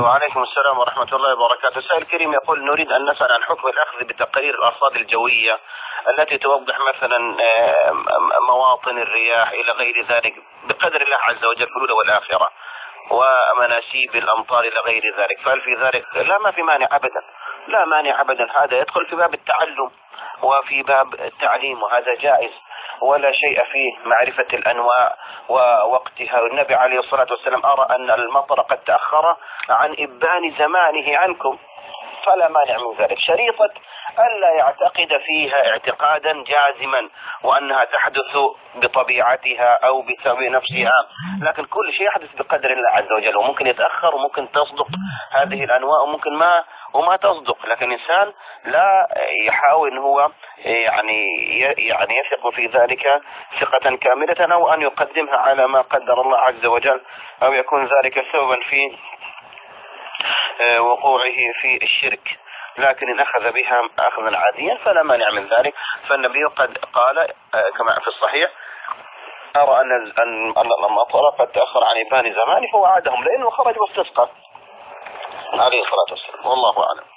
وعليكم السلام ورحمة الله وبركاته. السائل الكريم يقول نريد أن نسأل عن حكم الأخذ بتقارير الأرصاد الجوية التي توضح مثلا مواطن الرياح إلى غير ذلك بقدر الله عز وجل في الأولى والآخرة ومناسيب الأمطار إلى غير ذلك. فهل في ذلك؟ لا ما في مانع أبدا. لا مانع أبدا. هذا يدخل في باب التعلم وفي باب التعليم وهذا جائز. ولا شيء فيه معرفة الأنواع ووقتها والنبي عليه الصلاة والسلام أرى أن المطر قد تأخر عن إبان زمانه عنكم. فلا مانع من ذلك. شريطة ألا يعتقد فيها اعتقادا جازما وأنها تحدث بطبيعتها أو بسبب نفسها. لكن كل شيء يحدث بقدر الله عز وجل وممكن يتأخر وممكن تصدق هذه الأنواع وممكن ما وما تصدق. لكن الإنسان لا يحاول أن هو يعني يعني يثق في ذلك ثقة كاملة أو أن يقدمها على ما قدر الله عز وجل أو يكون ذلك سببا في وقوعه في الشرك. لكن إن أخذ بها أخذا عاديا فلا مانع من ذلك. فالنبي قد قال آه، كما في الصحيح أرى أن أن المطر قد تأخر عن إبان زمانه فوعدهم لأنه خرج واستسقى. عليه الصلاة والسلام. والله أعلم.